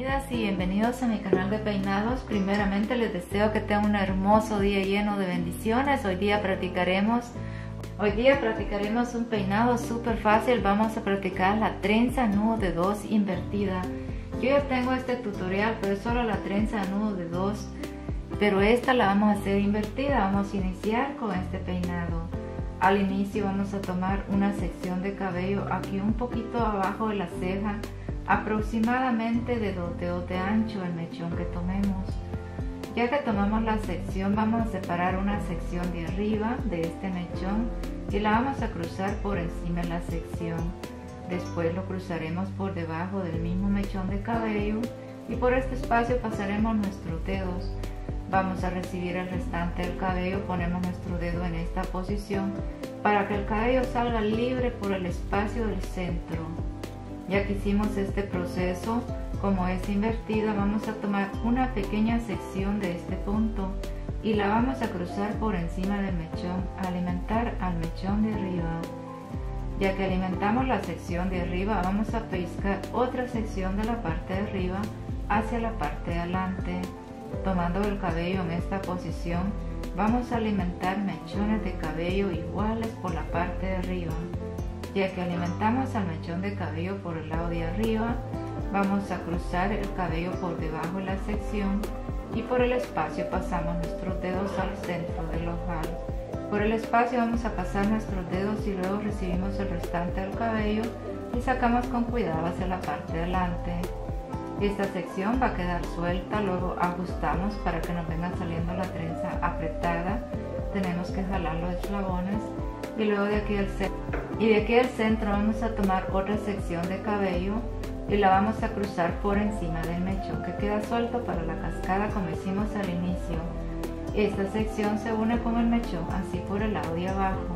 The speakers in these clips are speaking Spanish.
Bienvenidas y bienvenidos a mi canal de peinados. Primeramente les deseo que tengan un hermoso día lleno de bendiciones. Hoy día practicaremos Hoy día practicaremos un peinado súper fácil. Vamos a practicar la trenza nudo de dos invertida. Yo ya tengo este tutorial, pero es solo la trenza nudo de dos. Pero esta la vamos a hacer invertida. Vamos a iniciar con este peinado. Al inicio vamos a tomar una sección de cabello aquí un poquito abajo de la ceja aproximadamente de dos dedos de ancho el mechón que tomemos. Ya que tomamos la sección vamos a separar una sección de arriba de este mechón y la vamos a cruzar por encima de la sección. Después lo cruzaremos por debajo del mismo mechón de cabello y por este espacio pasaremos nuestros dedos. Vamos a recibir el restante del cabello, ponemos nuestro dedo en esta posición para que el cabello salga libre por el espacio del centro. Ya que hicimos este proceso, como es invertida, vamos a tomar una pequeña sección de este punto y la vamos a cruzar por encima del mechón, alimentar al mechón de arriba. Ya que alimentamos la sección de arriba, vamos a pescar otra sección de la parte de arriba hacia la parte de adelante. Tomando el cabello en esta posición, vamos a alimentar mechones de cabello iguales por la parte de arriba ya que alimentamos al mechón de cabello por el lado de arriba, vamos a cruzar el cabello por debajo de la sección y por el espacio pasamos nuestros dedos al centro del ojal. Por el espacio vamos a pasar nuestros dedos y luego recibimos el restante del cabello y sacamos con cuidado hacia la parte de delante. Esta sección va a quedar suelta, luego ajustamos para que nos venga saliendo la trenza apretada. Tenemos que jalar los eslabones y luego de aquí al centro y de aquí al centro vamos a tomar otra sección de cabello y la vamos a cruzar por encima del mechón que queda suelto para la cascada como hicimos al inicio. Esta sección se une con el mechón así por el lado de abajo.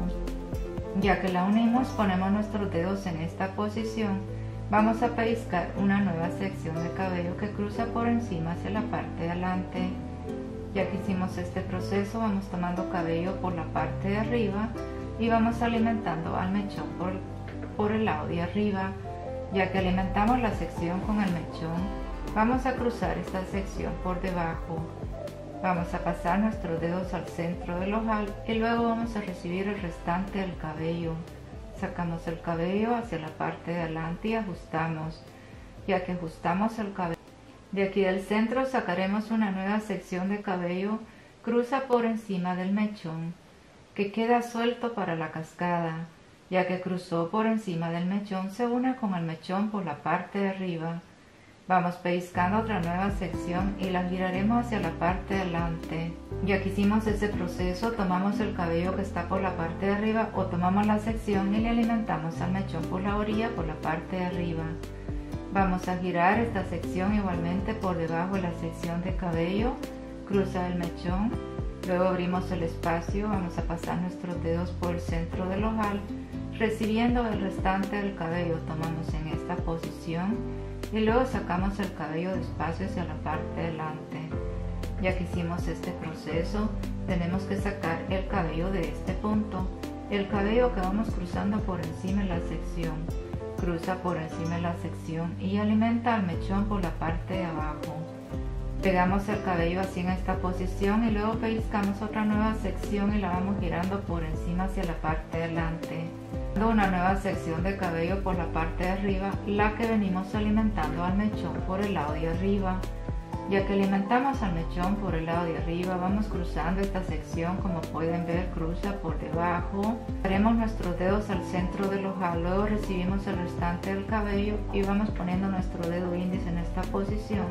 Ya que la unimos ponemos nuestros dedos en esta posición. Vamos a pellizcar una nueva sección de cabello que cruza por encima hacia la parte de adelante. Ya que hicimos este proceso vamos tomando cabello por la parte de arriba y vamos alimentando al mechón por, por el lado de arriba. Ya que alimentamos la sección con el mechón, vamos a cruzar esta sección por debajo. Vamos a pasar nuestros dedos al centro del ojal y luego vamos a recibir el restante del cabello. Sacamos el cabello hacia la parte de adelante y ajustamos. Ya que ajustamos el cabello, de aquí del centro sacaremos una nueva sección de cabello, cruza por encima del mechón que queda suelto para la cascada, ya que cruzó por encima del mechón, se une con el mechón por la parte de arriba. Vamos pellizcando otra nueva sección y la giraremos hacia la parte de adelante. Ya que hicimos ese proceso, tomamos el cabello que está por la parte de arriba o tomamos la sección y le alimentamos al mechón por la orilla por la parte de arriba. Vamos a girar esta sección igualmente por debajo de la sección de cabello, cruza el mechón Luego abrimos el espacio, vamos a pasar nuestros dedos por el centro del ojal, recibiendo el restante del cabello, tomamos en esta posición y luego sacamos el cabello despacio hacia la parte delante. Ya que hicimos este proceso, tenemos que sacar el cabello de este punto, el cabello que vamos cruzando por encima de la sección. Cruza por encima de la sección y alimenta al mechón por la parte de abajo. Pegamos el cabello así en esta posición y luego pellizcamos otra nueva sección y la vamos girando por encima hacia la parte de delante. Una nueva sección de cabello por la parte de arriba, la que venimos alimentando al mechón por el lado de arriba. Ya que alimentamos al mechón por el lado de arriba, vamos cruzando esta sección, como pueden ver, cruza por debajo. Haremos nuestros dedos al centro del ojal, luego recibimos el restante del cabello y vamos poniendo nuestro dedo índice en esta posición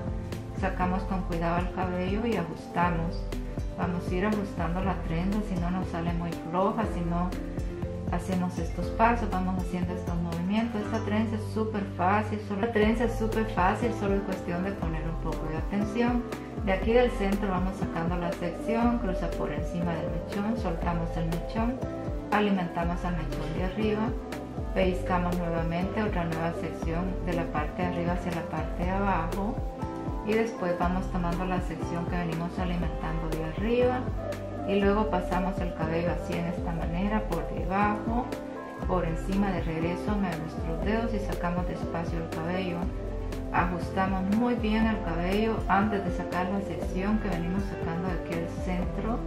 sacamos con cuidado el cabello y ajustamos. Vamos a ir ajustando la trenza si no nos sale muy floja, si no hacemos estos pasos, vamos haciendo estos movimientos. Esta trenza es súper fácil, solo, la trenza es súper fácil, solo es cuestión de poner un poco de atención. De aquí del centro vamos sacando la sección, cruza por encima del mechón, soltamos el mechón, alimentamos al mechón de arriba, pellizcamos nuevamente otra nueva sección de la parte de arriba hacia la parte de abajo y después vamos tomando la sección que venimos alimentando de arriba y luego pasamos el cabello así en esta manera por debajo por encima de regreso a nuestros dedos y sacamos despacio el cabello. Ajustamos muy bien el cabello antes de sacar la sección que venimos sacando de aquí al centro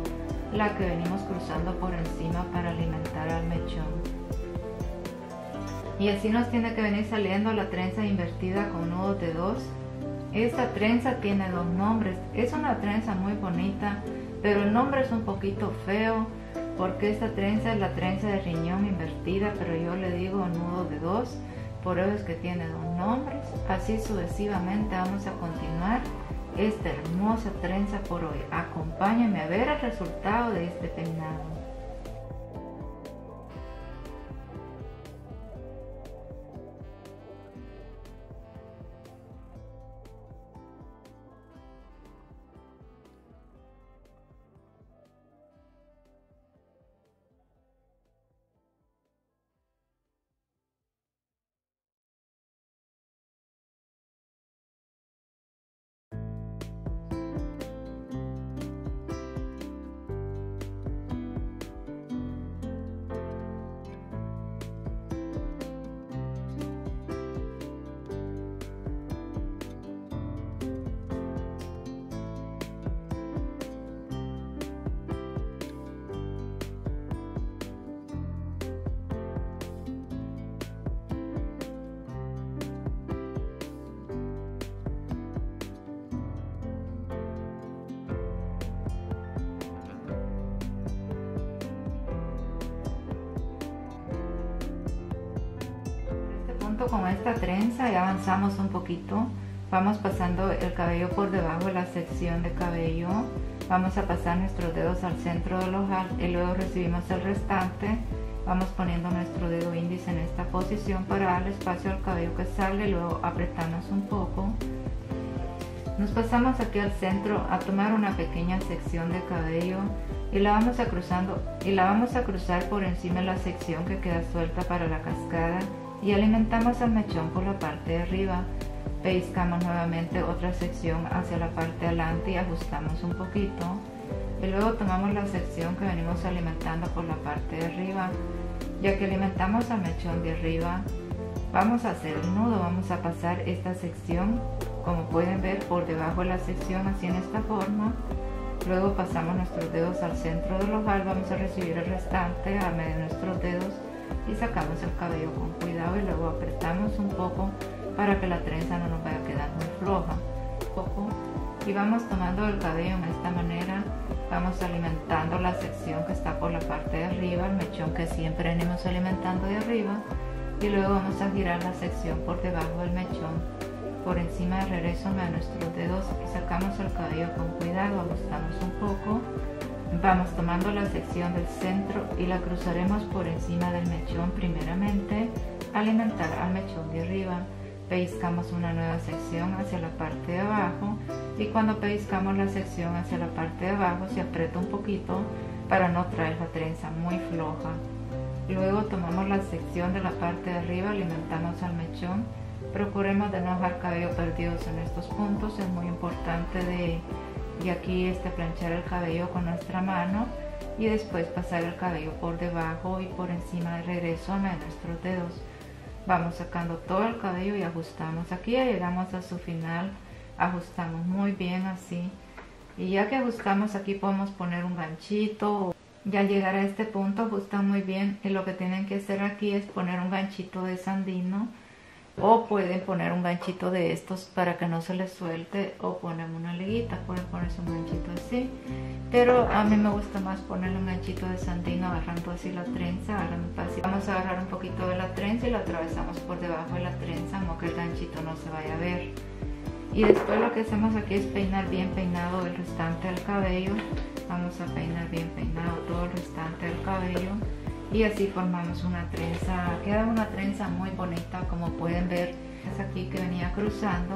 la que venimos cruzando por encima para alimentar al mechón. Y así nos tiene que venir saliendo la trenza invertida con nudos de dos esta trenza tiene dos nombres es una trenza muy bonita pero el nombre es un poquito feo porque esta trenza es la trenza de riñón invertida pero yo le digo nudo de dos por eso es que tiene dos nombres. Así sucesivamente vamos a continuar esta hermosa trenza por hoy. Acompáñame a ver el resultado de este peinado. Con esta trenza ya avanzamos un poquito. Vamos pasando el cabello por debajo de la sección de cabello. Vamos a pasar nuestros dedos al centro del ojal y luego recibimos el restante. Vamos poniendo nuestro dedo índice en esta posición para darle espacio al cabello que sale luego apretamos un poco. Nos pasamos aquí al centro a tomar una pequeña sección de cabello y la vamos a cruzando y la vamos a cruzar por encima de la sección que queda suelta para la cascada y alimentamos el mechón por la parte de arriba. Pellizcamos nuevamente otra sección hacia la parte de adelante y ajustamos un poquito. Y luego tomamos la sección que venimos alimentando por la parte de arriba. Ya que alimentamos al mechón de arriba, vamos a hacer el nudo, vamos a pasar esta sección, como pueden ver, por debajo de la sección, así en esta forma. Luego pasamos nuestros dedos al centro del ojal, vamos a recibir el restante a medio de nuestros dedos y sacamos el cabello con cuidado y luego apretamos un poco para que la trenza no nos vaya a quedar muy floja. Poco. Y vamos tomando el cabello en esta manera. Vamos alimentando la sección que está por la parte de arriba el mechón que siempre venimos alimentando de arriba. Y luego vamos a girar la sección por debajo del mechón por encima de regreso a nuestros dedos. Sacamos el cabello con cuidado ajustamos un poco Vamos tomando la sección del centro y la cruzaremos por encima del mechón primeramente, alimentar al mechón de arriba. Pellizcamos una nueva sección hacia la parte de abajo y cuando pellizcamos la sección hacia la parte de abajo se aprieta un poquito para no traer la trenza muy floja. Luego tomamos la sección de la parte de arriba, alimentamos al mechón. Procuremos de no dejar cabello perdidos en estos puntos, es muy importante de y aquí este planchar el cabello con nuestra mano y después pasar el cabello por debajo y por encima de regreso a nuestros dedos. Vamos sacando todo el cabello y ajustamos. Aquí ya llegamos a su final. Ajustamos muy bien así. Y ya que ajustamos aquí podemos poner un ganchito. Ya llegar a este punto ajustan muy bien. Y lo que tienen que hacer aquí es poner un ganchito de sandino o pueden poner un ganchito de estos para que no se les suelte o ponen una liguita, pueden ponerse un ganchito así. Pero a mí me gusta más ponerle un ganchito de sandín agarrando así la trenza vamos a agarrar un poquito de la trenza y lo atravesamos por debajo de la trenza como que el ganchito no se vaya a ver. Y después lo que hacemos aquí es peinar bien peinado el restante del cabello. Vamos a peinar bien peinado todo el restante del cabello y así formamos una trenza queda una trenza muy bonita como pueden ver es aquí que venía cruzando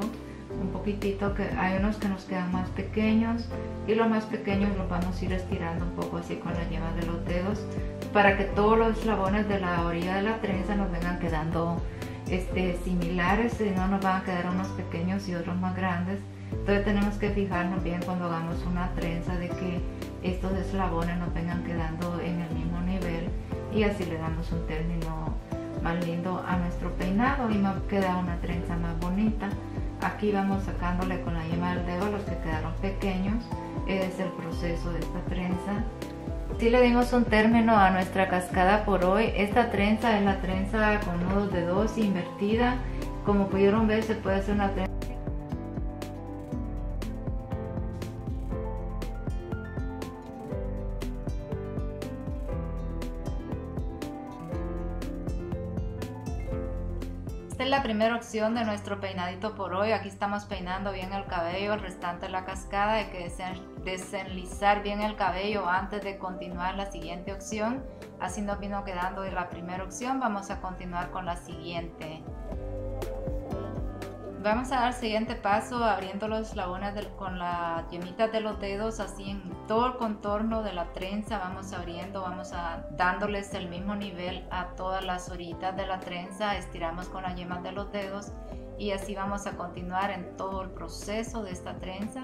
un poquitito que hay unos que nos quedan más pequeños y los más pequeños los vamos a ir estirando un poco así con la yema de los dedos para que todos los eslabones de la orilla de la trenza nos vengan quedando este, similares si no nos van a quedar unos pequeños y otros más grandes. Entonces tenemos que fijarnos bien cuando hagamos una trenza de que estos eslabones nos vengan quedando en el mismo y así le damos un término más lindo a nuestro peinado y nos queda una trenza más bonita aquí vamos sacándole con la yema del dedo los que quedaron pequeños. es el proceso de esta trenza. Si le dimos un término a nuestra cascada por hoy, esta trenza es la trenza con nudos de dos invertida. Como pudieron ver se puede hacer una trenza primera opción de nuestro peinadito por hoy. Aquí estamos peinando bien el cabello, el restante de la cascada. Hay que desenlizar bien el cabello antes de continuar la siguiente opción. Así nos vino quedando la primera opción. Vamos a continuar con la siguiente. Vamos a dar siguiente paso abriendo los eslabones con la yemitas de los dedos así en todo el contorno de la trenza vamos abriendo, vamos a dándoles el mismo nivel a todas las orillas de la trenza, estiramos con las yemas de los dedos y así vamos a continuar en todo el proceso de esta trenza.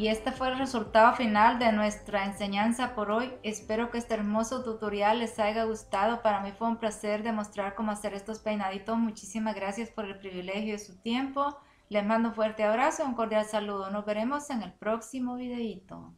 Y este fue el resultado final de nuestra enseñanza por hoy. Espero que este hermoso tutorial les haya gustado. Para mí fue un placer demostrar cómo hacer estos peinaditos. Muchísimas gracias por el privilegio de su tiempo. Les mando un fuerte abrazo y un cordial saludo. Nos veremos en el próximo videito.